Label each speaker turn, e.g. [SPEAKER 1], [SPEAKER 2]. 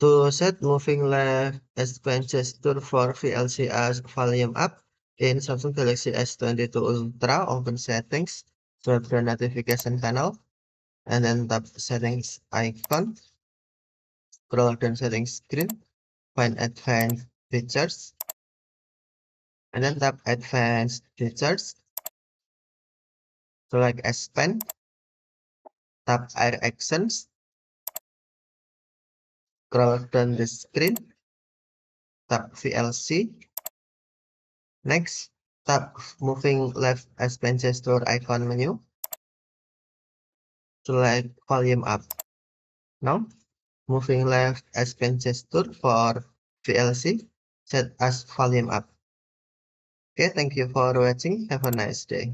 [SPEAKER 1] To set moving left gesture for VLC as volume up in Samsung Galaxy S22 Ultra, open settings, swipe the notification panel, and then tap settings icon. Scroll down settings screen, find advanced features, and then tap advanced features. Select Pen, tap Air Actions, scroll down the screen, tap VLC. Next, tap moving left S Pen gesture icon menu. Select volume up. Now, moving left S Pen gesture for VLC set as volume up. Okay, thank you for watching. Have a nice day.